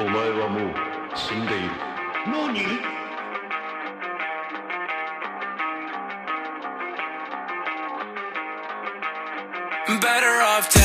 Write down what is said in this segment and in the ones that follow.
お前はもう死んでいる何 better off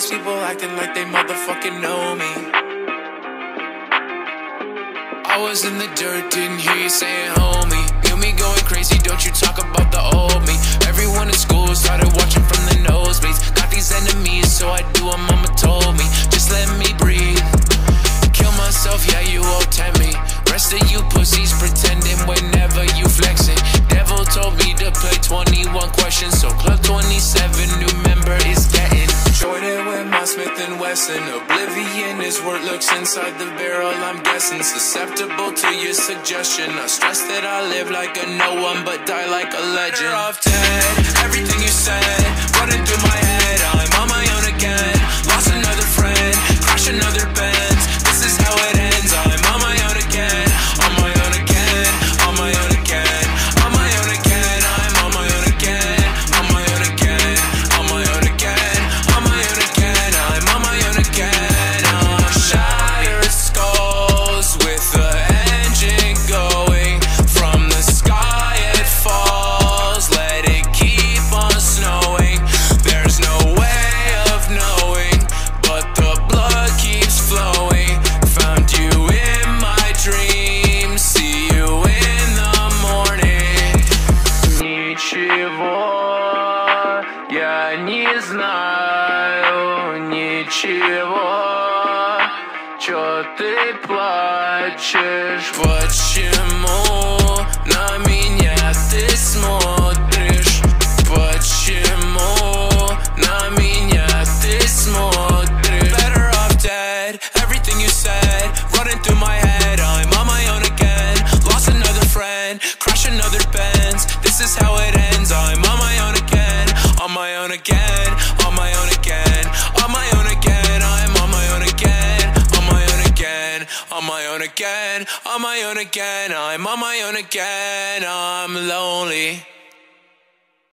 these people acting like they motherfucking know me. I was in the dirt, didn't hear you saying, homie. Smith and Wesson. Oblivion is what looks inside the barrel. I'm guessing susceptible to your suggestion. I stress that I live like a no one, but die like a legend. of 10 everything. Я не знаю ничего, чё ты плачешь, почему? own again, on my own again, I'm on my own again, I'm lonely.